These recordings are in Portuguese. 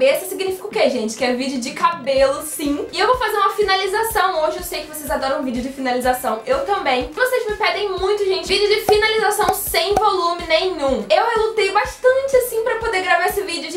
cabeça significa o quê, gente? Que é vídeo de cabelo, sim. E eu vou fazer uma finalização hoje. Eu sei que vocês adoram vídeo de finalização. Eu também. Vocês me pedem muito, gente, vídeo de finalização sem volume nenhum. Eu relutei bastante, assim, pra poder gravar esse vídeo,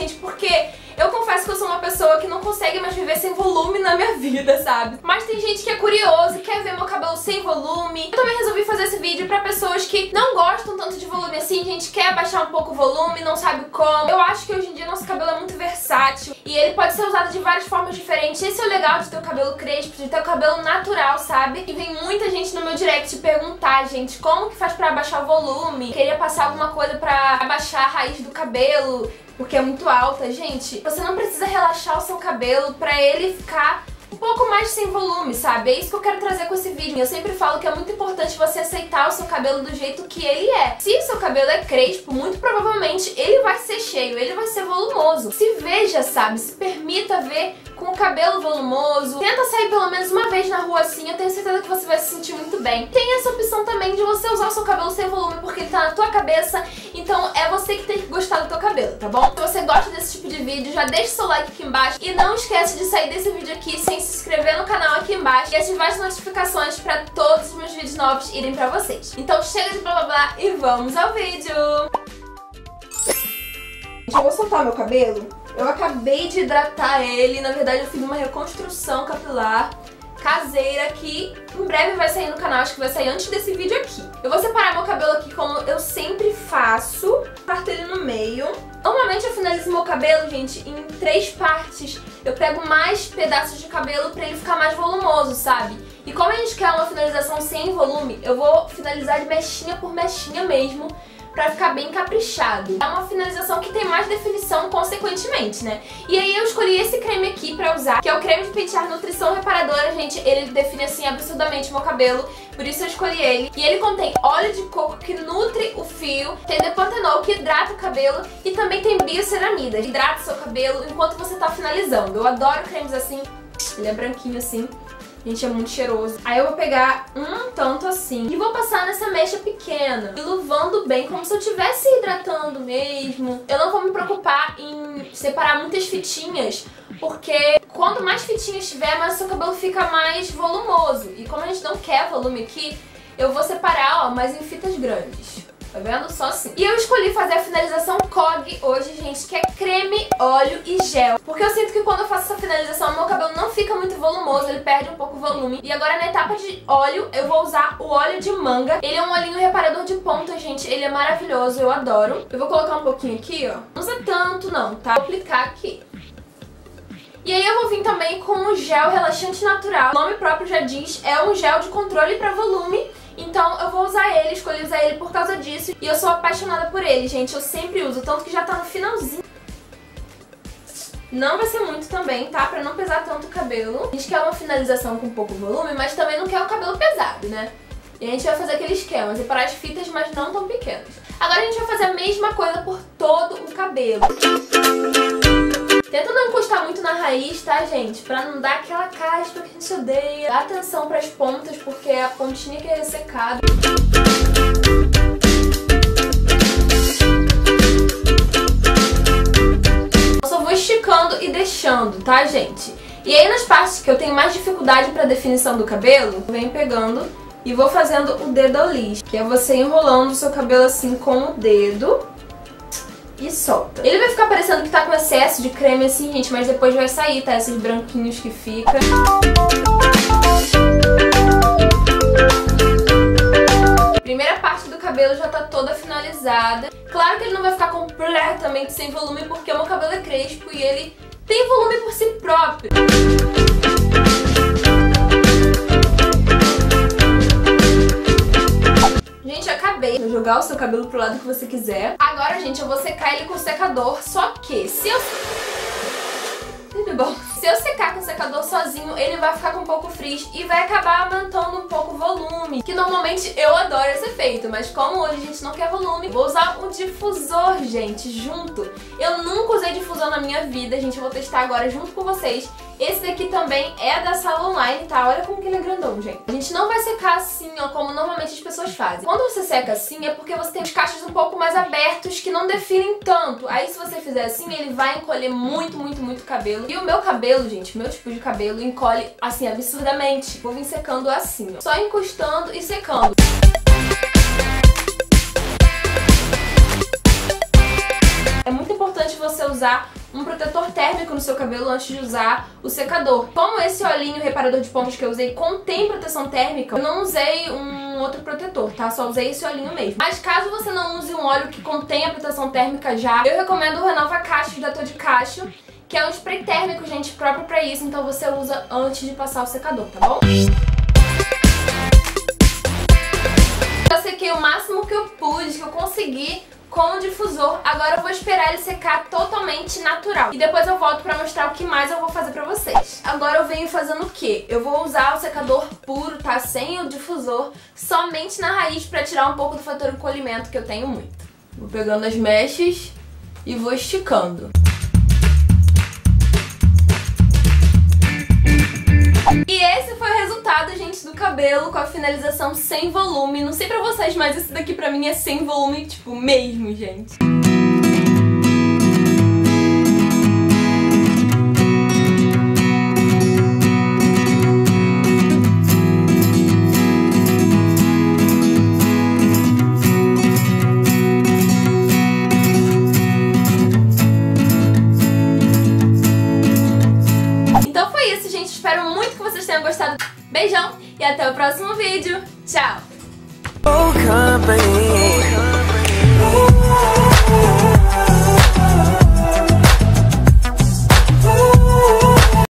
mais viver sem volume na minha vida, sabe? Mas tem gente que é curioso, quer ver meu cabelo sem volume. Eu também resolvi fazer esse vídeo pra pessoas que não gostam tanto de volume assim, gente quer abaixar um pouco o volume, não sabe como. Eu acho que hoje em dia nosso cabelo é muito versátil e ele pode ser usado de várias formas diferentes. Esse é o legal de ter o cabelo crespo, de ter o cabelo natural, sabe? E vem muita gente no meu direct perguntar, gente, como que faz pra abaixar o volume? Queria passar alguma coisa pra abaixar a raiz do cabelo, porque é muito alta. Gente, você não precisa relaxar o seu cabelo pra ele ficar um pouco mais sem volume, sabe? É isso que eu quero trazer com esse vídeo. Eu sempre falo que é muito importante você aceitar o seu cabelo do jeito que ele é. Se o seu cabelo é crespo, muito provavelmente ele vai ser cheio, ele vai ser volumoso. Se veja, sabe? Se permita ver com o cabelo volumoso. Tenta sair pelo menos uma vez na rua assim, eu tenho certeza que você vai se sentir muito bem. Tem essa opção também de você usar o seu cabelo sem volume porque ele tá na tua cabeça, então é você que tem que gostar do teu cabelo, tá bom? Se você gosta desse tipo de vídeo, já deixa seu like aqui embaixo e não esquece de sair desse vídeo aqui sem se inscrever no canal aqui embaixo e ativar as notificações pra todos os meus vídeos novos irem pra vocês. Então chega de blá blá blá e vamos ao vídeo! Eu vou soltar meu cabelo eu acabei de hidratar ele, na verdade eu fiz uma reconstrução capilar caseira que em breve vai sair no canal, acho que vai sair antes desse vídeo aqui. Eu vou separar meu cabelo aqui como eu sempre faço, parto ele no meio. Normalmente eu finalizo meu cabelo, gente, em três partes. Eu pego mais pedaços de cabelo pra ele ficar mais volumoso, sabe? E como a gente quer uma finalização sem volume, eu vou finalizar de mechinha por mechinha mesmo pra ficar bem caprichado. É uma finalização que tem mais definição consequentemente, né? E aí eu escolhi esse creme aqui pra usar, que é o creme de pentear Nutrição Reparadora, gente. Ele define assim absurdamente o meu cabelo, por isso eu escolhi ele. E ele contém óleo de coco que nutre o fio, tem depantenol que hidrata o cabelo e também tem bioceramida, hidrata o seu cabelo enquanto você tá finalizando. Eu adoro cremes assim, ele é branquinho assim. Gente, é muito cheiroso. Aí eu vou pegar um tanto assim e vou passar nessa mecha pequena, iluvando bem, como se eu estivesse hidratando mesmo. Eu não vou me preocupar em separar muitas fitinhas, porque quanto mais fitinhas tiver, mais o seu cabelo fica mais volumoso. E como a gente não quer volume aqui, eu vou separar, ó, mas em fitas grandes. Tá vendo? Só assim. E eu escolhi fazer a finalização COG hoje, gente, que é creme, óleo e gel. Porque eu sinto que quando eu faço essa finalização, meu cabelo não fica muito volumoso, ele perde um pouco o volume. E agora na etapa de óleo, eu vou usar o óleo de manga. Ele é um olhinho reparador de ponta, gente. Ele é maravilhoso, eu adoro. Eu vou colocar um pouquinho aqui, ó. Não usa tanto não, tá? Vou aplicar aqui. E aí eu vou vir também com o gel relaxante natural. O nome próprio já diz, é um gel de controle para volume então eu vou usar ele, escolhi usar ele por causa disso. E eu sou apaixonada por ele, gente. Eu sempre uso, tanto que já tá no finalzinho. Não vai ser muito também, tá? Pra não pesar tanto o cabelo. A gente quer uma finalização com pouco volume, mas também não quer o cabelo pesado, né? E a gente vai fazer aquele esquema, separar as fitas, mas não tão pequenas. Agora a gente vai fazer a mesma coisa por todo o cabelo. Tenta não encostar muito na raiz, tá, gente? Pra não dar aquela caspa que a gente odeia. Dá atenção pras pontas, porque a pontinha que é ressecada. Eu só vou esticando e deixando, tá, gente? E aí nas partes que eu tenho mais dificuldade pra definição do cabelo, eu venho pegando e vou fazendo o dedo ao lixo, que é você enrolando o seu cabelo assim com o dedo e solta. Ele vai ficar parecendo que tá com excesso de creme assim, gente, mas depois vai sair, tá? Esses branquinhos que fica. Primeira parte do cabelo já tá toda finalizada. Claro que ele não vai ficar completamente sem volume, porque o meu cabelo é crespo e ele tem volume por si próprio. Acabei jogar o seu cabelo pro lado que você quiser. Agora, gente, eu vou secar ele com secador, só que se eu... Bom. Se eu secar com o secador sozinho, ele vai ficar com um pouco frizz e vai acabar aumentando um pouco o volume. Que normalmente eu adoro esse efeito, mas como hoje a gente não quer volume, vou usar o difusor, gente, junto. Eu nunca usei difusor na minha vida, gente, eu vou testar agora junto com vocês. Esse daqui também é da sala online, tá? Olha como que ele é grandão, gente. A gente não vai secar assim, ó, como normalmente as pessoas fazem. Quando você seca assim, é porque você tem os cachos um pouco mais abertos que não definem tanto. Aí se você fizer assim, ele vai encolher muito, muito, muito cabelo. E o meu cabelo, gente, meu tipo de cabelo encolhe assim absurdamente. Vou vir secando assim, ó. Só encostando e secando. É muito importante você usar um protetor térmico no seu cabelo antes de usar o secador. Como esse olhinho reparador de pontas que eu usei contém proteção térmica, eu não usei um outro protetor, tá? Só usei esse olhinho mesmo. Mas caso você não use um óleo que contém a proteção térmica já, eu recomendo o Renova Cachos da Tô de Cacho, que é um spray térmico, gente, próprio pra isso, então você usa antes de passar o secador, tá bom? Eu sequei o máximo que eu pude, que eu consegui com o difusor. Agora eu vou esperar ele secar totalmente natural. E depois eu volto pra mostrar o que mais eu vou fazer pra vocês. Agora eu venho fazendo o quê? Eu vou usar o secador puro, tá? Sem o difusor, somente na raiz pra tirar um pouco do fator encolhimento que eu tenho muito. Vou pegando as mechas e vou esticando. E do cabelo com a finalização sem volume. Não sei pra vocês, mas esse daqui pra mim é sem volume, tipo, mesmo, gente. Beijão e até o próximo vídeo. Tchau! company